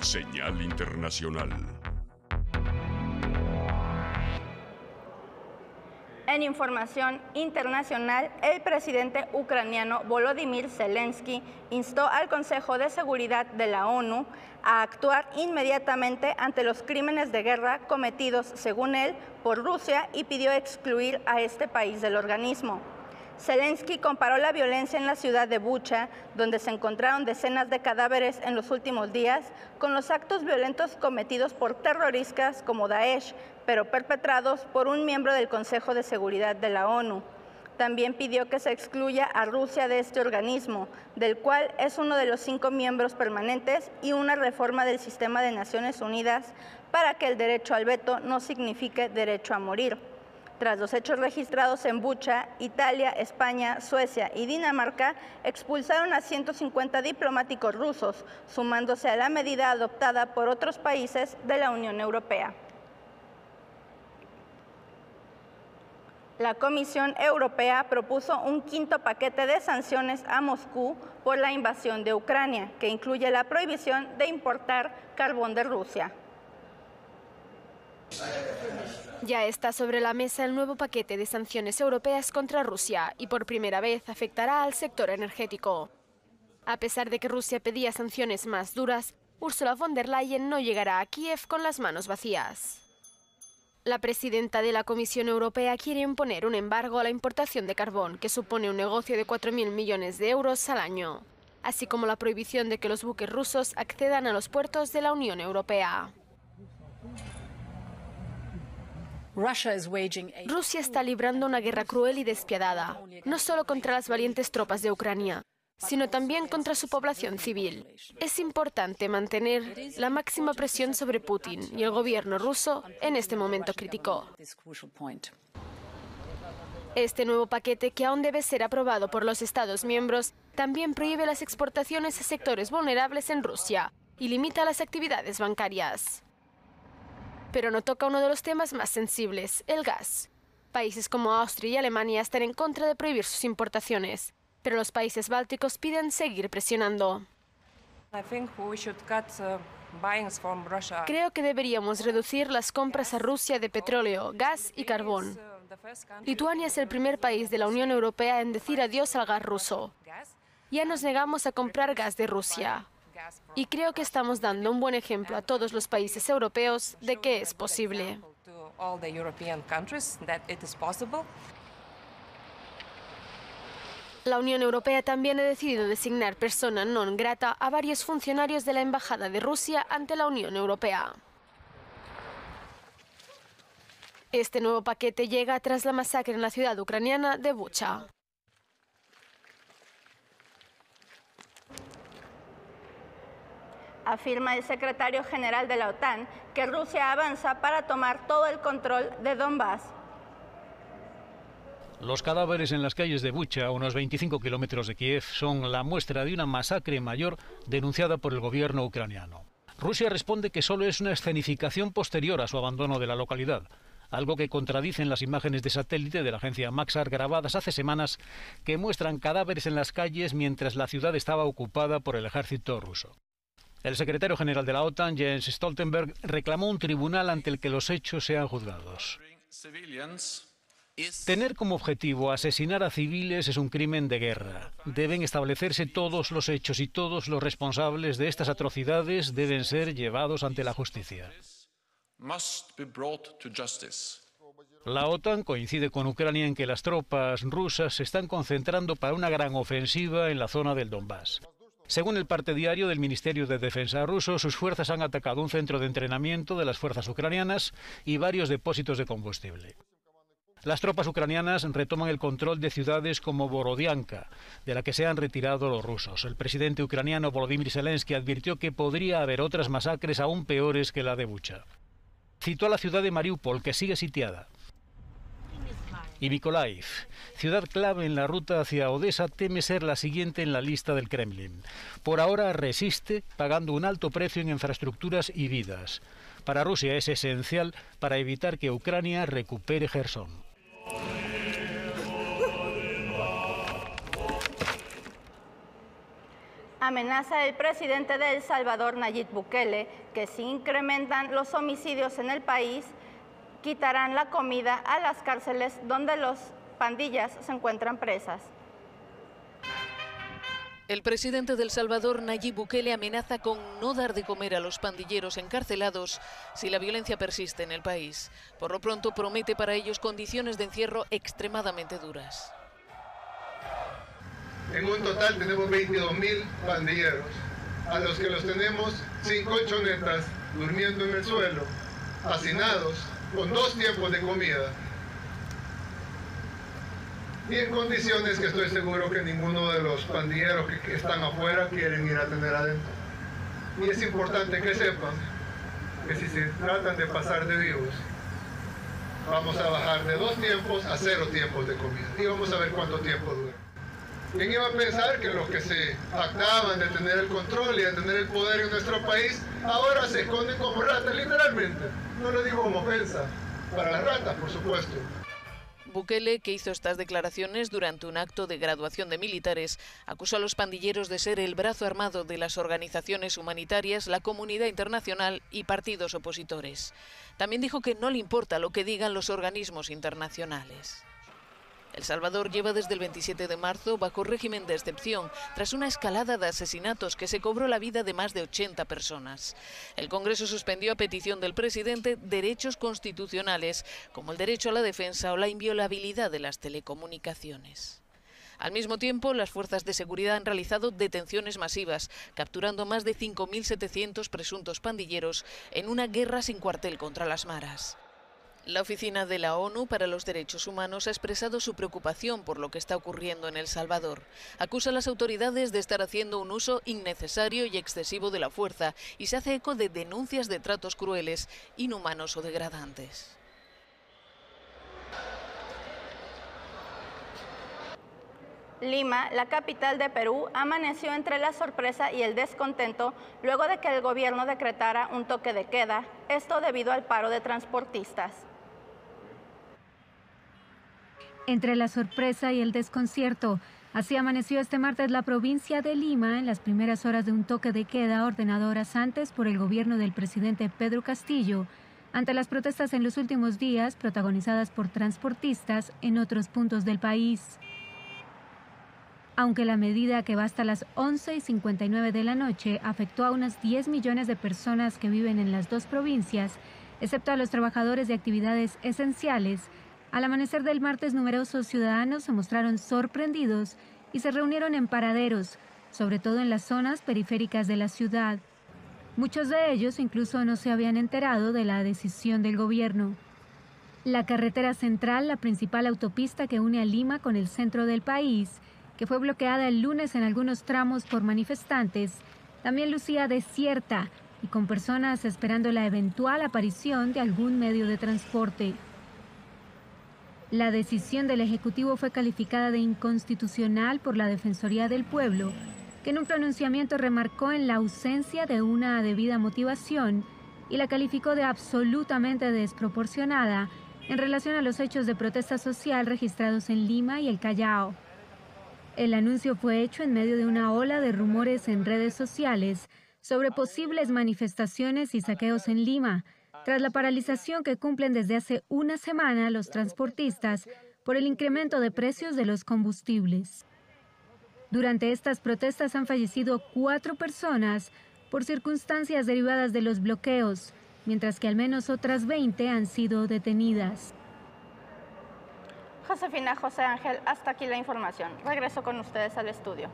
Señal Internacional. En información internacional, el presidente ucraniano Volodymyr Zelensky instó al Consejo de Seguridad de la ONU a actuar inmediatamente ante los crímenes de guerra cometidos, según él, por Rusia y pidió excluir a este país del organismo. Zelensky comparó la violencia en la ciudad de Bucha, donde se encontraron decenas de cadáveres en los últimos días, con los actos violentos cometidos por terroristas como Daesh, pero perpetrados por un miembro del Consejo de Seguridad de la ONU. También pidió que se excluya a Rusia de este organismo, del cual es uno de los cinco miembros permanentes, y una reforma del sistema de Naciones Unidas para que el derecho al veto no signifique derecho a morir. Tras los hechos registrados en Bucha, Italia, España, Suecia y Dinamarca expulsaron a 150 diplomáticos rusos, sumándose a la medida adoptada por otros países de la Unión Europea. La Comisión Europea propuso un quinto paquete de sanciones a Moscú por la invasión de Ucrania, que incluye la prohibición de importar carbón de Rusia. Ya está sobre la mesa el nuevo paquete de sanciones europeas contra Rusia y por primera vez afectará al sector energético. A pesar de que Rusia pedía sanciones más duras, Ursula von der Leyen no llegará a Kiev con las manos vacías. La presidenta de la Comisión Europea quiere imponer un embargo a la importación de carbón, que supone un negocio de 4.000 millones de euros al año, así como la prohibición de que los buques rusos accedan a los puertos de la Unión Europea. Rusia está librando una guerra cruel y despiadada, no solo contra las valientes tropas de Ucrania, sino también contra su población civil. Es importante mantener la máxima presión sobre Putin y el gobierno ruso en este momento crítico. Este nuevo paquete, que aún debe ser aprobado por los Estados miembros, también prohíbe las exportaciones a sectores vulnerables en Rusia y limita las actividades bancarias pero no toca uno de los temas más sensibles, el gas. Países como Austria y Alemania están en contra de prohibir sus importaciones, pero los países bálticos piden seguir presionando. Creo que deberíamos reducir las compras a Rusia de petróleo, gas y carbón. Lituania es el primer país de la Unión Europea en decir adiós al gas ruso. Ya nos negamos a comprar gas de Rusia. Y creo que estamos dando un buen ejemplo a todos los países europeos de que es posible. La Unión Europea también ha decidido designar persona non grata a varios funcionarios de la Embajada de Rusia ante la Unión Europea. Este nuevo paquete llega tras la masacre en la ciudad ucraniana de Bucha. Afirma el secretario general de la OTAN que Rusia avanza para tomar todo el control de Donbass. Los cadáveres en las calles de Bucha, a unos 25 kilómetros de Kiev, son la muestra de una masacre mayor denunciada por el gobierno ucraniano. Rusia responde que solo es una escenificación posterior a su abandono de la localidad, algo que contradicen las imágenes de satélite de la agencia Maxar grabadas hace semanas que muestran cadáveres en las calles mientras la ciudad estaba ocupada por el ejército ruso. El secretario general de la OTAN, Jens Stoltenberg, reclamó un tribunal ante el que los hechos sean juzgados. Tener como objetivo asesinar a civiles es un crimen de guerra. Deben establecerse todos los hechos y todos los responsables de estas atrocidades deben ser llevados ante la justicia. La OTAN coincide con Ucrania en que las tropas rusas se están concentrando para una gran ofensiva en la zona del Donbass. Según el parte diario del Ministerio de Defensa ruso, sus fuerzas han atacado un centro de entrenamiento de las fuerzas ucranianas y varios depósitos de combustible. Las tropas ucranianas retoman el control de ciudades como Borodianka, de la que se han retirado los rusos. El presidente ucraniano Volodymyr Zelensky advirtió que podría haber otras masacres aún peores que la de Bucha. Citó a la ciudad de Mariupol, que sigue sitiada Mykolaiv, ciudad clave en la ruta hacia Odessa, teme ser la siguiente en la lista del Kremlin. Por ahora resiste pagando un alto precio en infraestructuras y vidas. Para Rusia es esencial para evitar que Ucrania recupere Gerson. amenaza el presidente de El Salvador, Nayib Bukele, que si incrementan los homicidios en el país, quitarán la comida a las cárceles donde los pandillas se encuentran presas. El presidente del Salvador, Nayib Bukele, amenaza con no dar de comer a los pandilleros encarcelados si la violencia persiste en el país. Por lo pronto promete para ellos condiciones de encierro extremadamente duras. En un total tenemos 22.000 pandilleros, a los que los tenemos sin colchonetas, durmiendo en el suelo, hacinados, con dos tiempos de comida. Y en condiciones que estoy seguro que ninguno de los pandilleros que, están afuera quieren ir a tener adentro. Y es importante que sepan que si se tratan de pasar de vivos, vamos a bajar de dos tiempos a cero tiempos de comida. Y vamos a ver cuánto tiempo dura. ¿Quién iba a pensar que los que se actaban de tener el control y de tener el poder en nuestro país ahora se esconden como ratas, literalmente? No lo digo como ofensa, para las ratas, por supuesto. Bukele, que hizo estas declaraciones durante un acto de graduación de militares, acusó a los pandilleros de ser el brazo armado de las organizaciones humanitarias, la comunidad internacional y partidos opositores. También dijo que no le importa lo que digan los organismos internacionales. El Salvador lleva desde el 27 de marzo bajo régimen de excepción, tras una escalada de asesinatos que se cobró la vida de más de 80 personas. El Congreso suspendió a petición del presidente derechos constitucionales, como el derecho a la defensa o la inviolabilidad de las telecomunicaciones. Al mismo tiempo, las fuerzas de seguridad han realizado detenciones masivas, capturando más de 5.700 presuntos pandilleros en una guerra sin cuartel contra las maras. La Oficina de la ONU para los Derechos Humanos ha expresado su preocupación por lo que está ocurriendo en El Salvador. Acusa a las autoridades de estar haciendo un uso innecesario y excesivo de la fuerza y se hace eco de denuncias de tratos crueles, inhumanos o degradantes. Lima, la capital de Perú, amaneció entre la sorpresa y el descontento luego de que el gobierno decretara un toque de queda, esto debido al paro de transportistas. Entre la sorpresa y el desconcierto. Así amaneció este martes la provincia de Lima en las primeras horas de un toque de queda ordenado horas antes por el gobierno del presidente Pedro Castillo, ante las protestas en los últimos días protagonizadas por transportistas en otros puntos del país. Aunque la medida que va hasta las 11 y 59 de la noche afectó a unas 10 millones de personas que viven en las dos provincias, excepto a los trabajadores de actividades esenciales, al amanecer del martes, numerosos ciudadanos se mostraron sorprendidos y se reunieron en paraderos, sobre todo en las zonas periféricas de la ciudad. Muchos de ellos incluso no se habían enterado de la decisión del gobierno. La carretera central, la principal autopista que une a Lima con el centro del país, que fue bloqueada el lunes en algunos tramos por manifestantes, también lucía desierta y con personas esperando la eventual aparición de algún medio de transporte. La decisión del Ejecutivo fue calificada de inconstitucional por la Defensoría del Pueblo, que en un pronunciamiento remarcó en la ausencia de una debida motivación y la calificó de absolutamente desproporcionada en relación a los hechos de protesta social registrados en Lima y el Callao. El anuncio fue hecho en medio de una ola de rumores en redes sociales sobre posibles manifestaciones y saqueos en Lima, tras la paralización que cumplen desde hace una semana los transportistas por el incremento de precios de los combustibles. Durante estas protestas han fallecido cuatro personas por circunstancias derivadas de los bloqueos, mientras que al menos otras 20 han sido detenidas. Josefina José Ángel, hasta aquí la información. Regreso con ustedes al estudio.